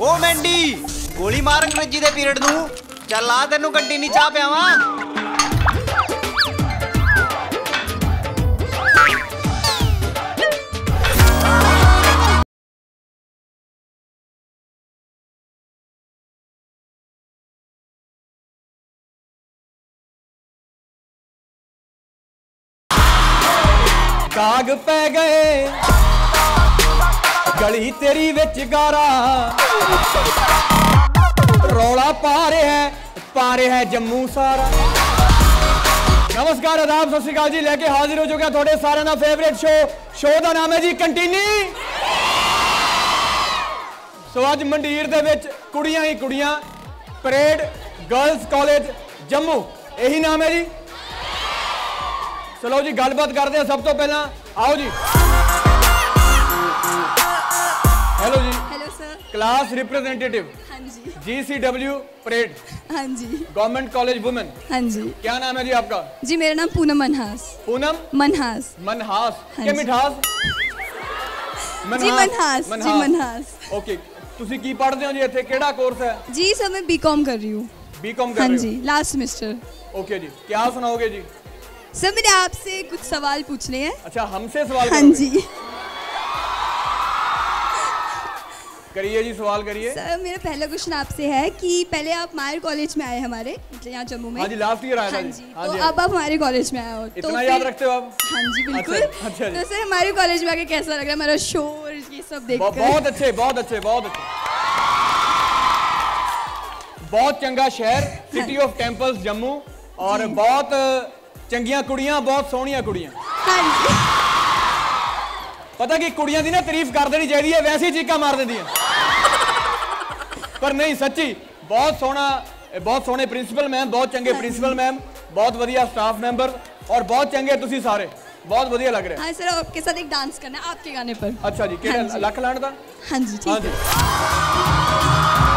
ਓ ਮੈਂਡੀ, ਗੋਲੀ ਮਾਰ ਅੰਗਰੇਜ਼ੀ ਦੇ ਪੀਰੀਅਡ ਨੂੰ। ਚੱਲ ਆ ਤੈਨੂੰ ਗੱਡੀ ਕੰਟੀਨੀ ਚਾਹ ਪਿਆਵਾਂ। ਕਾਗ ਪੈ ਗਏ। ਗਲੀ ਤੇਰੀ ਵਿੱਚ ਗਾਰਾ। ਰੌਲਾ ਪਾ ਰਿਹਾ ਪਾ ਰਿਹਾ ਜੰਮੂ ਸਾਰਾ। ਨਮਸਕਾਰ ਆਦਾਬ ਸਤਿ ਸ਼੍ਰੀ ਅਕਾਲ ਜੀ। ਲੈ ਕੇ ਹਾਜ਼ਰ ਹੋ ਚੁੱਕਿਆ ਤੁਹਾਡੇ ਸਾਰਿਆਂ ਦਾ ਫੇਵਰੇਟ ਸ਼ੋਅ ਸ਼ੋਅ ਦਾ ਨਾਮ ਹੈ ਜੀ ਕੰਟੀਨੀ। ਸੋ ਅੱਜ ਮੰਡੀਰ ਦੇ ਵਿੱਚ ਕੁੜੀਆਂ ਹੀ ਕੁੜੀਆਂ ਪਰੇਡ ਗਰਲਸ ਕਾਲਜ ਜੰਮੂ। ਇਹੀ ਨਾਮ ਹੈ ਜੀ। ਚਲੋ ਜੀ, ਗੱਲਬਾਤ ਕਰਦੇ ਹਾਂ ਸਭ ਤੋਂ ਪਹਿਲਾਂ। ਆਓ ਜੀ। ਹੈਲੋ ਜੀ हेलो सर ਕਲਾਸ ਰਿਪਰੈਜ਼ੈਂਟੇਟਿਵ हाँ जी GCW परेड हाँ जी गवर्नमेंट कॉलेज वुमेन हाँ जी क्या नाम है जी आपका जी मेरा नाम पूनम मनहास पूनम मनहास मनहास हाँ के जी। मिठास जी मनहास जी मनहास ਓਕੇ ਤੁਸੀਂ ਕੀ ਪੜ੍ਹਦੇ ਹੋ ਜੀ ਇੱਥੇ ਕਿਹੜਾ ਕੋਰਸ ਹੈ जी सर मैं बीकॉम कर रही हूँ ਬੀਕਾਮ ਕਰ हाँ ਰਹੇ जी लास्ट सेमेस्टर हो ओके जी क्या सुनाओगे जी सर मैंने आपसे कुछ सवाल पूछने हैं अच्छा हमसे सवाल हाँ करोगे? जी करिए जी सवाल करिए। सर मेरा पहला क्वेश्चन आपसे है कि पहले आप मायर कॉलेज में आए हमारे मतलब यहाँ जम्मू में। हाँ जी लास्ट ईयर आया हाँ जी हाँ तो अब आप हमारे कॉलेज में आए हो तो इतना याद रखते हो आप? हाँ जी अच्छा, बिल्कुल। अच्छा तो सर हमारे कॉलेज में आके कैसा लग रहा है? हमारा शोर ये सब देख बहुत अच्छे बहुत अच्छे बहुत अच्छे। बहुत चंगा शहर सिटी ऑफ़ टेम्पल्स जम्मू। और बहुत चंगिया कुड़िया बहुत सोहनिया कुड़िया। हाँ जी। ਪਤਾ ਕੀ ਕੁੜੀਆਂ ਦੀ ਨਾ ਤਾਰੀਫ ਕਰ ਦੇਣੀ ਚਾਹੀਦੀ ਹੈ ਵੈਸੇ ਹੀ ਚੀਕਾਂ ਮਾਰ ਦਿੰਦੀਆਂ ਪਰ ਨਹੀਂ ਸੱਚੀ ਬਹੁਤ ਸੋਹਣਾ ਇਹ ਬਹੁਤ ਸੋਹਣੇ ਪ੍ਰਿੰਸੀਪਲ ਮੈਮ ਬਹੁਤ ਚੰਗੇ ਪ੍ਰਿੰਸੀਪਲ ਮੈਮ ਬਹੁਤ ਵਧੀਆ ਸਟਾਫ ਮੈਂਬਰ ਔਰ ਬਹੁਤ ਚੰਗੇ ਤੁਸੀਂ ਸਾਰੇ ਬਹੁਤ ਵਧੀਆ ਲੱਗ ਰਿਹਾ हाँ सर आपके साथ एक डांस करना है आपके गाने पर ਅੱਛਾ ਜੀ हाँ ਕਿਹੜਾ जी। ਲੱਖ ਲਾਣ ਦਾ हाँ जी ठीक ਹਾਂ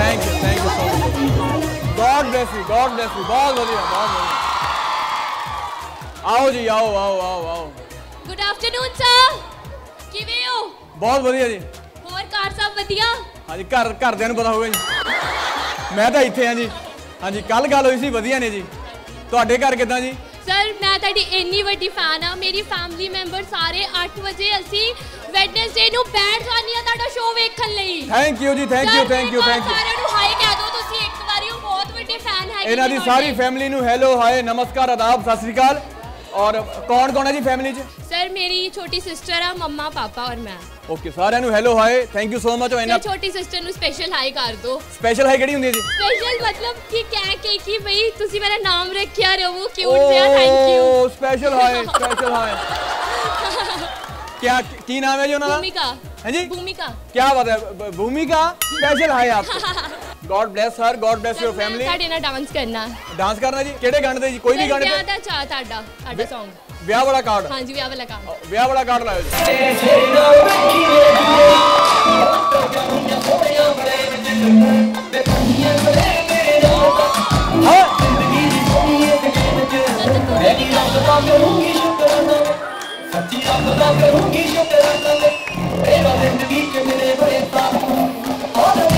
thank you thank you so much god bless you god bless you ਬਹੁਤ ਵਧੀਆ ਬਹੁਤ ਵਧੀਆ ਆਓ ਜੀ ਆਓ ਆਓ ਆਓ ਆਓ ਗੁੱਡ ਆਫਟਰਨੂਨ ਸਰ ਕਿਵੇਂ ਹੋ ਬਹੁਤ ਵਧੀਆ ਜੀ ਹੋਰ ਘਰ ਸਭ ਵਧੀਆ? ਹਾਂਜੀ ਘਰ ਘਰਦਿਆਂ ਨੂੰ ਪਤਾ ਹੋਊਗਾ ਜੀ। ਮੈਂ ਤਾਂ ਇੱਥੇ ਹਾਂ ਜੀ। ਹਾਂਜੀ ਕੱਲ ਗੱਲ ਹੋਈ ਸੀ ਵਧੀਆ ਨੇ ਜੀ। ਤੁਹਾਡੇ ਘਰ ਕਿਦਾਂ ਜੀ? ਸਰ ਮੈਂ ਤੁਹਾਡੀ ਇੰਨੀ ਵੱਡੀ ਫੈਨ ਆ। ਮੇਰੀ ਫੈਮਿਲੀ ਮੈਂਬਰ ਸਾਰੇ 8 ਵਜੇ ਅਸੀਂ ਵੈਡਨਸਡੇ ਨੂੰ ਬੈਠ ਜਾਂਦੇ ਆ ਤੁਹਾਡਾ ਸ਼ੋਅ ਵੇਖਣ ਲਈ। ਥੈਂਕ ਯੂ ਜੀ thank you thank you thank you ਸਾਰਿਆਂ ਨੂੰ ਹਾਈ ਕਹਿ ਦਿਓ ਤੁਸੀਂ। ਇੱਕ ਵਾਰੀ ਉਹ ਬਹੁਤ ਵੱਡੇ ਫੈਨ ਹੈਗੇ ਇਹਨਾਂ ਦੀ ਸਾਰੀ। ਫੈਮਿਲੀ ਨੂੰ ਹੈਲੋ ਹਾਏ ਨਮਸਕਾਰ ਆਦਾਬ ਸਤਿ ਸ੍ਰੀ ਅਕਾਲ। ਔਰ ਕੌਣ ਕੌਣ ਹੈ ਜੀ ਫੈਮਿਲੀ 'ਚ? ਸਰ ਮੇਰੀ ਛੋਟੀ ਸਿਸਟਰ ਆ ਮੰਮਾ ਪਾਪਾ ਔਰ ਮੈਂ। ਓਕੇ ਸਾਰਿਆਂ ਨੂੰ ਹੈਲੋ ਹਾਏ ਥੈਂਕ ਯੂ ਸੋ ਮਚ ਤੇ ਇਹਨਾਂ ਛੋਟੀ ਸਿਸਟਰ ਨੂੰ ਸਪੈਸ਼ਲ ਹਾਈ ਕਰ ਦਿਓ। ਸਪੈਸ਼ਲ ਹਾਈ ਕਿਹੜੀ ਹੁੰਦੀ ਹੈ ਜੀ? ਸਪੈਸ਼ਲ ਮਤਲਬ ਕਿ ਕਹਿ ਕੇ ਕਿ ਬਈ ਤੁਸੀਂ ਮੇਰਾ ਨਾਮ ਰੱਖਿਆ ਰਹੋ ਕਿਊਟ ਜਿਹਾ thank you special hi special hi क्या ਕੀ ਨਾਮ ਹੈ ਜੀ ਉਹਨਾਂ ਦਾ ਭੂਮਿਕਾ ਹੈ ਜੀ ਭੂਮਿਕਾ क्या बात है ब- भूमिका स्पेशल हाय आपको God bless her God bless your ਮੈਂ फैमिली ਤੁਹਾਡੇ ਨਾਲ ਡਾਂਸ ਕਰਨਾ डांस करना जी ਕਿਹੜੇ ਗਾਣੇ ਤੇ ਜੀ ਕੋਈ ਵੀ ਗਾਣੇ ਵਿਆਹ ਤੇ ਦਾ ਚਾਹ ਤੁਹਾਡਾ ਤੁਹਾਡਾ Song ਵਿਆਹ ਵਾਲਾ ਕਾਰਡ ਹਾਂਜੀ ਵਿਆਹ ਵਾਲਾ ਕੰਮ ਵਿਆਹ ਵਾਲਾ ਕਾਰਡ ਲਾਇਓ ਜੀ मैं करूँगी शुक्र अल्लाह मेरा ज़िंदगी के मेरे बड़े साथ और